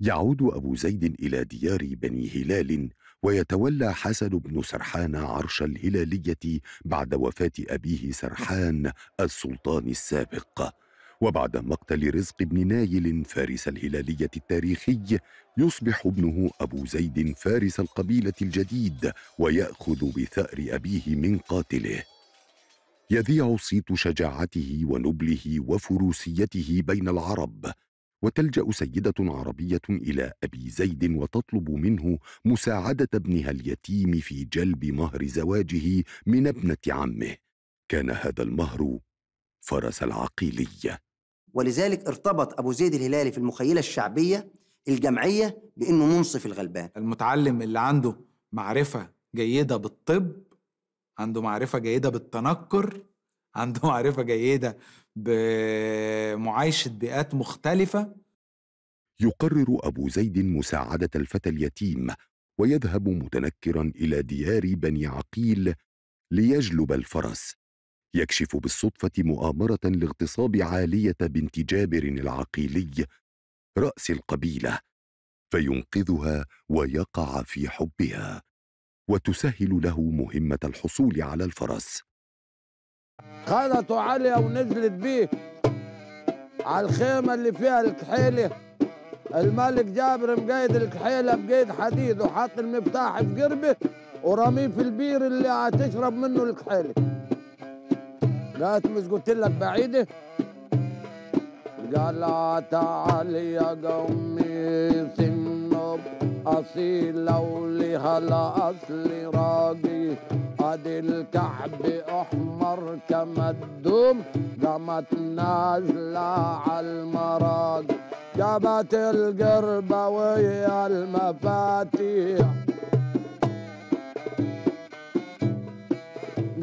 يعود أبو زيد إلى ديار بني هلال ويتولى حسن بن سرحان عرش الهلالية بعد وفاة أبيه سرحان السلطان السابق. وبعد مقتل رزق بن نايل فارس الهلالية التاريخي يصبح ابنه أبو زيد فارس القبيلة الجديد ويأخذ بثأر أبيه من قاتله. يذيع صيت شجاعته ونبله وفروسيته بين العرب. وتلجأ سيدة عربية إلى أبي زيد وتطلب منه مساعدة ابنها اليتيم في جلب مهر زواجه من ابنة عمه. كان هذا المهر فرس العقيلية. ولذلك ارتبط أبو زيد الهلالي في المخيلة الشعبية الجمعية بإنه منصف الغلبان. المتعلم اللي عنده معرفة جيدة بالطب عنده معرفة جيدة بالتنكر عنده معرفة جيدة بمعايشة بيئات مختلفة يقرر أبو زيد مساعدة الفتى اليتيم ويذهب متنكرا إلى ديار بني عقيل ليجلب الفرس. يكشف بالصدفة مؤامرة لاغتصاب عالية بنت جابر العقيلي رأس القبيلة فينقذها ويقع في حبها وتسهل له مهمة الحصول على الفرس. خدته عليا ونزلت بيه على الخيمة اللي فيها الكحيلة الملك جابر مقيد الكحيلة بقيد حديد وحط المفتاح في قربه في البير اللي هتشرب منه الكحيلة قالت مش قلت لك بعيدة. قال تعالي يا قومي سنب أصيل ولها الأصل راقي. أدي الكعب أحمر كما الدوم قامت نازلة على المراق جابت القربة ويا المفاتيح.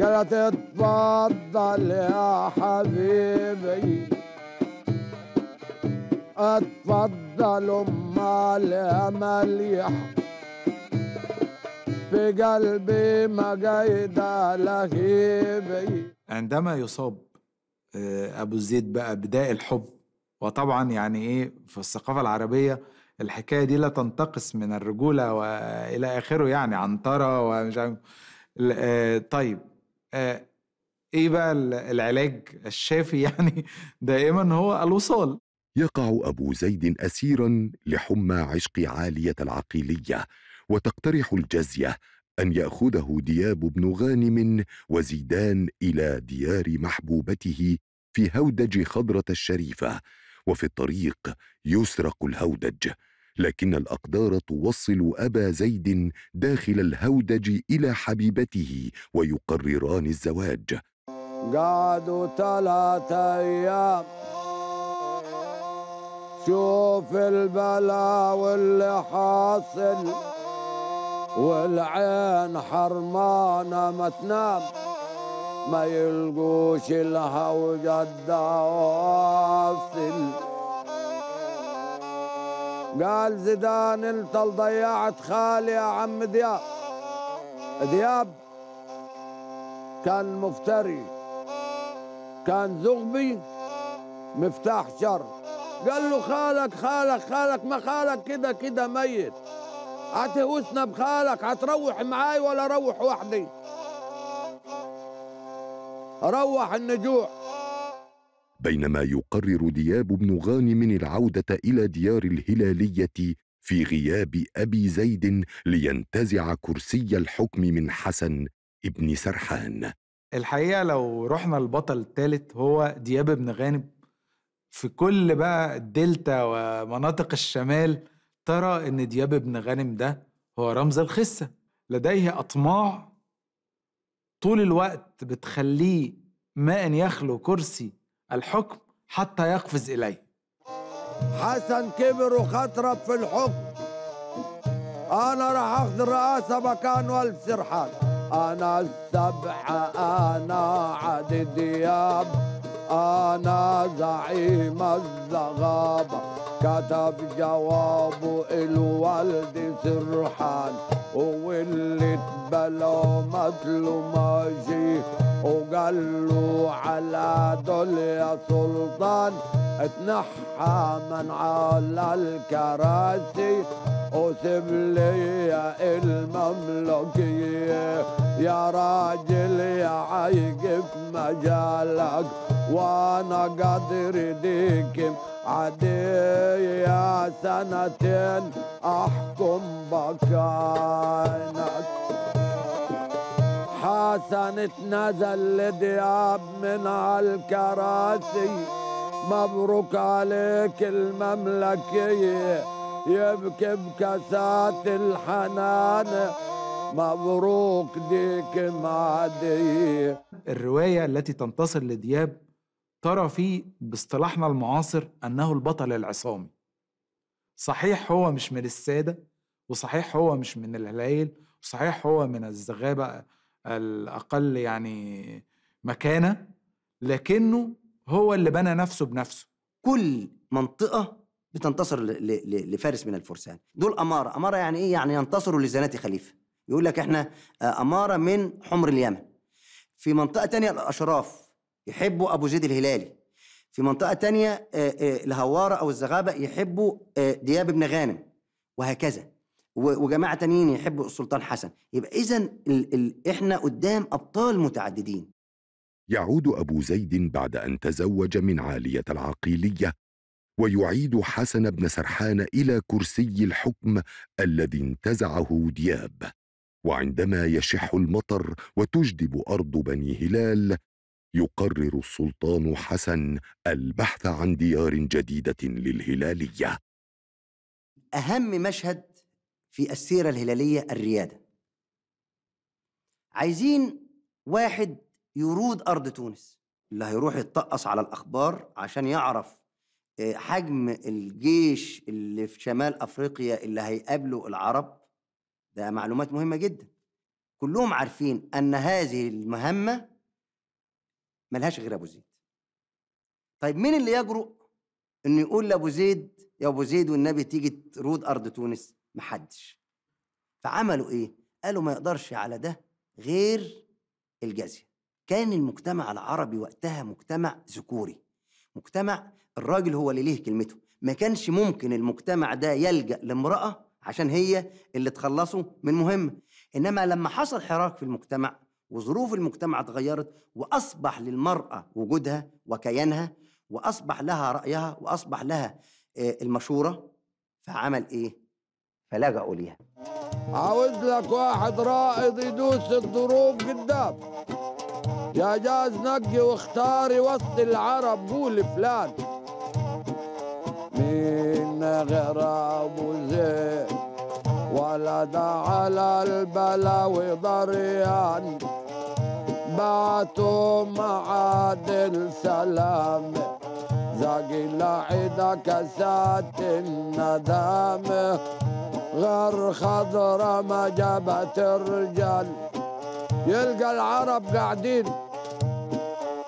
قالت اتفضل يا حبيبي. اتفضل امال يا مليح في قلبي مقايدة لهيبي عندما يصاب أبو زيد بقى بداء الحب وطبعا يعني إيه في الثقافة العربية الحكاية دي لا تنتقص من الرجولة وإلى آخره يعني عنترة ومش عارف طيب إيه بقى العلاج الشافي يعني دائما هو الوصال يقع أبو زيد اسيرا لحمى عشق عالية العقيلية وتقترح الجزية أن يأخذه دياب بن غانم وزيدان إلى ديار محبوبته في هودج خضرة الشريفة. وفي الطريق يسرق الهودج لكن الأقدار توصل أبا زيد داخل الهودج إلى حبيبته ويقرران الزواج. قعدوا ثلاثة أيام. شوف البلا واللي حاصل والعين حرمانة ما تنام. ما يلقوش الهوج الدواصل قال زيدان انت ضيعت خالي يا عم دياب دياب كان مفتري كان زغبي مفتاح شر۔ قال له خالك خالك خالك ما خالك كده كده ميت هتهوسنا بخالك هتروح معاي ولا أروح وحدي روح النجوع. بينما يقرر دياب بن غانم العودة إلى ديار الهلالية في غياب أبي زيد لينتزع كرسي الحكم من حسن ابن سرحان. الحقيقة لو رحنا البطل الثالث هو دياب بن غانم. في كل بقى الدلتا ومناطق الشمال ترى إن دياب بن غانم ده هو رمز الخسه لديه أطماع طول الوقت بتخليه ما ان يخلو كرسي الحكم حتى يقفز إليه. حسن كبر وخطرب في الحكم. أنا راح أخذ الرئاسه مكان والد سرحان. أنا السبعه أنا عدي دياب أنا زعيم الزغابة. كتب جوابه الوالد سرحان. واللي اتبلى مثله ماشي وقال له على دول يا سلطان اتنحى من على الكراسي وسيب لي المملكية. يا راجل يا عيق في مجالك وأنا قادر ديك عدي يا سنتين أحكم بكانك حسن اتنزل لدياب من الكراسي مبروك عليك المملكية يبكي بكاسات الحنان. مبروك ديك معدي الرواية التي تنتصر لدياب ترى فيه باصطلاحنا المعاصر أنه البطل العصامي. صحيح هو مش من السادة وصحيح هو مش من الهلايل وصحيح هو من الزغابة الأقل يعني مكانة لكنه هو اللي بنى نفسه بنفسه. كل منطقة بتنتصر لفارس من الفرسان. دول أمارة. أمارة يعني إيه؟ يعني ينتصروا لزناتي خليفة. يقول لك إحنا آه، أمارة من حمر اليمن. في منطقة تانية الأشراف يحبوا أبو زيد الهلالي. في منطقة تانية آه، آه، الهوارة أو الزغابة يحبوا آه، دياب بن غانم وهكذا. و- وجماعة تانيين يحبوا السلطان حسن. يبقى ال- إحنا قدام أبطال متعددين. يعود أبو زيد بعد أن تزوج من عالية العقيليه ويعيد حسن بن سرحان إلى كرسي الحكم الذي انتزعه دياب. وعندما يشح المطر وتجدب أرض بني هلال يقرر السلطان حسن البحث عن ديار جديدة للهلالية. أهم مشهد في السيرة الهلالية الريادة. عايزين واحد يرود أرض تونس. اللي هيروح يتطقص على الأخبار عشان يعرف آه، حجم الجيش اللي في شمال أفريقيا اللي هيقابله العرب. ده معلومات مهمة جدا. كلهم عارفين أن هذه المهمة ملهاش غير أبو زيد. طيب مين اللي يجرؤ إنه يقول لأبو زيد يا أبو زيد والنبي تيجي ترود أرض تونس؟ محدش. فعملوا إيه؟ قالوا ما يقدرش على ده غير الجزية. كان المجتمع العربي وقتها مجتمع ذكوري. مجتمع الراجل هو اللي ليه كلمته. ما كانش ممكن المجتمع ده يلجأ لامرأة عشان هي اللي تخلصه من مهمة إنما لما حصل حراك في المجتمع وظروف المجتمع اتغيرت وأصبح للمرأة وجودها وكيانها وأصبح لها رأيها وأصبح لها آه، المشورة فعمل إيه؟ فلجأوا ليها. عاوز لك واحد رائد يدوس الضروب قدام. يا جاز نقي واختاري وسط العرب قول فلان مين غير أبو زيد؟ ولد على البلاوي ضريان. باتوا معادل سلام زاقي لعيدة كاسات الندام. غير خضرة ما جابت الرجال. يلقى العرب قاعدين.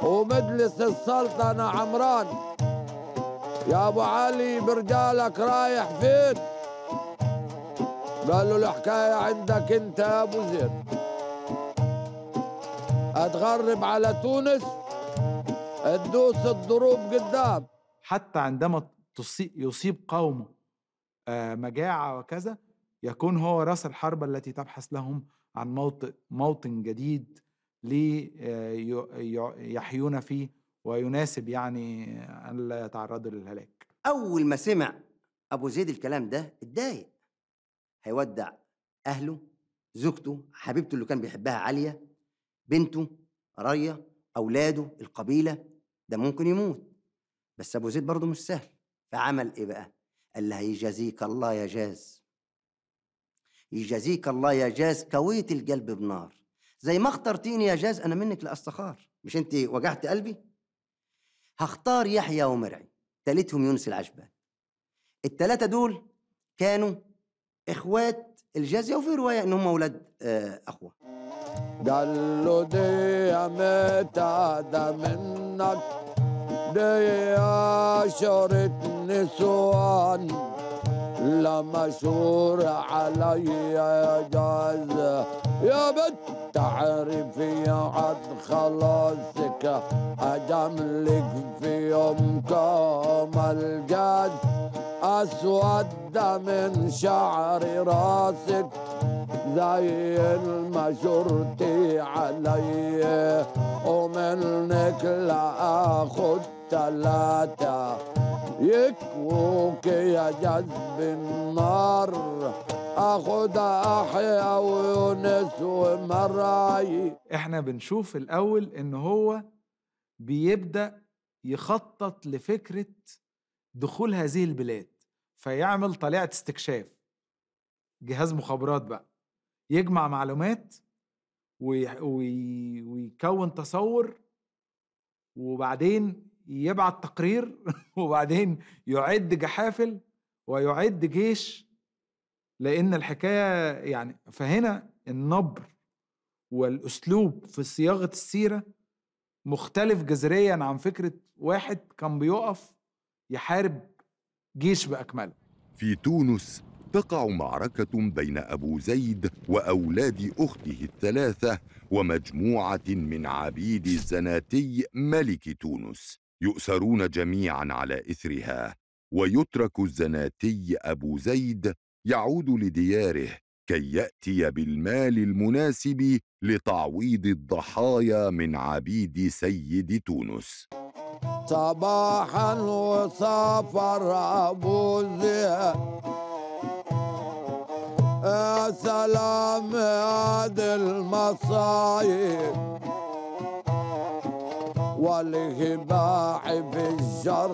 ومجلس السلطنة عمران. يا أبو علي برجالك رايح فين؟ قالوا الحكاية عندك أنت يا أبو زيد. أتغرب على تونس؟ تدوس الضروب قدام. حتى عندما تصي- يصيب قومه آه، مجاعة وكذا يكون هو رأس الحرب التي تبحث لهم عن موطن, موطن جديد ليحيون فيه ويناسب يعني أن لا يتعرضوا للهلاك. أول ما سمع أبو زيد الكلام ده اتضايق. هيودع أهله زوجته حبيبته اللي كان بيحبها عالية بنته ريا أولاده القبيلة ده ممكن يموت. بس أبو زيد برضه مش سهل. فعمل إيه بقى؟ قال لها يجازيك الله يا جاز. يجازيك الله يا جاز كويت القلب بنار. زي ما اخترتيني يا جاز أنا منك لأستخار. مش أنت وجعت قلبي؟ هختار يحيى ومرعي. تالتهم يونس العشبان التلاتة دول كانوا إخوات الجازية وفي رواية إن هم أولاد آه، أخوة. قال له دي متعدى منك دي عشرة نسوان لا مشهور علي جاز يا بنت تعرفي عد خلاصك أجملك في يومكم الجاز أسود من شعر راسك زي المشورتي علي. ومنك لآخد تلاتة يكوك يا جذب النار. اخد احيا ويونس ومراي إحنا بنشوف الأول إن هو بيبدأ يخطط لفكرة دخول هذه البلاد. فيعمل طليعه استكشاف. جهاز مخابرات بقى. يجمع معلومات وي- وي- ويكون تصور وبعدين يبعت تقرير وبعدين يعد جحافل ويعد جيش لأن الحكاية يعني فهنا النبر والأسلوب في صياغة السيرة مختلف جذريا عن فكرة واحد كان بيقف يحارب جيش بأكمله. في تونس تقع معركة بين أبو زيد وأولاد أخته الثلاثة ومجموعة من عبيد الزناتي ملك تونس يؤسرون جميعا على إثرها ويترك الزناتي أبو زيد يعود لدياره كي يأتي بالمال المناسب لتعويض الضحايا من عبيد سيد تونس. صباحا وسافر أبو زيد. يا سلام يا المصايب. والهباع في الشر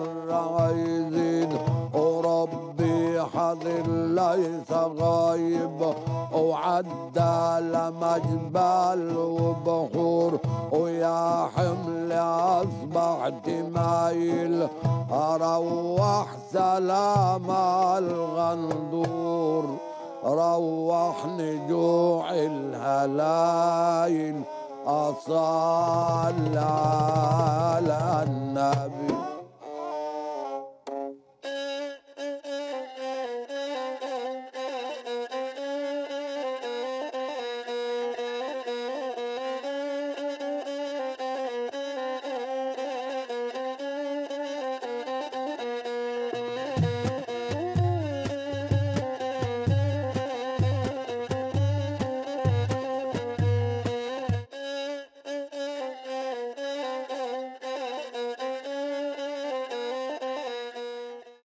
يزيد وربي حاضر ليس غايب وعدى لما جبال وبحور ويا حمل أصبحت مايل. أروح سلام الغندور روحني جوع الهلايل أصلى على النبي.